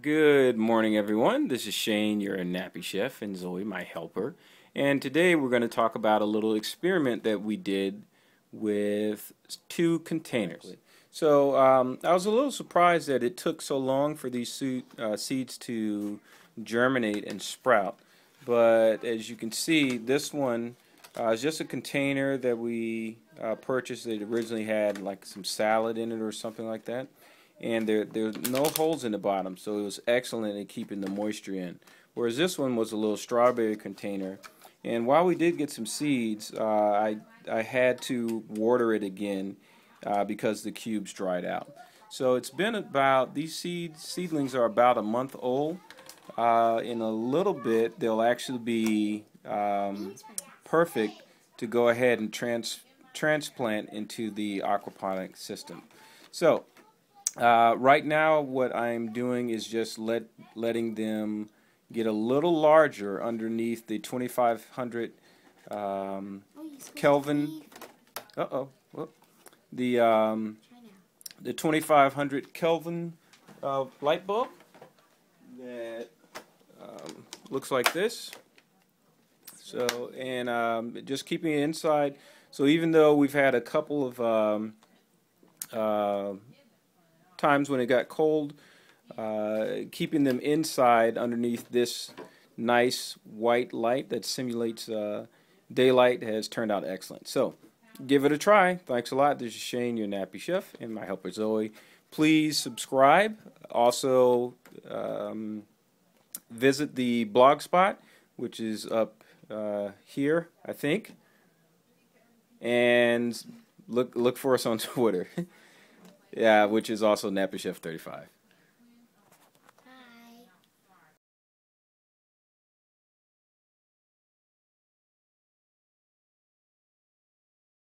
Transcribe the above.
Good morning, everyone. This is Shane, your nappy chef, and Zoe, my helper. And today we're going to talk about a little experiment that we did with two containers. So um, I was a little surprised that it took so long for these uh, seeds to germinate and sprout. But as you can see, this one uh, is just a container that we uh, purchased that originally had like some salad in it or something like that and there there's no holes in the bottom, so it was excellent in keeping the moisture in. Whereas this one was a little strawberry container, and while we did get some seeds, uh, I I had to water it again uh, because the cubes dried out. So it's been about these seeds seedlings are about a month old. Uh, in a little bit, they'll actually be um, perfect to go ahead and trans transplant into the aquaponic system. So uh, right now, what I'm doing is just let letting them get a little larger underneath the 2500 um, oh, Kelvin. Uh oh. Whoop. the um, the 2500 Kelvin uh, light bulb that um, looks like this. So and um, just keeping it inside. So even though we've had a couple of um, uh, times when it got cold, uh, keeping them inside underneath this nice white light that simulates uh, daylight has turned out excellent. So give it a try. Thanks a lot. This is Shane, your nappy chef, and my helper Zoe. Please subscribe. Also, um, visit the blog spot, which is up uh, here, I think. And look look for us on Twitter. Yeah, which is also Nappy Chef 35.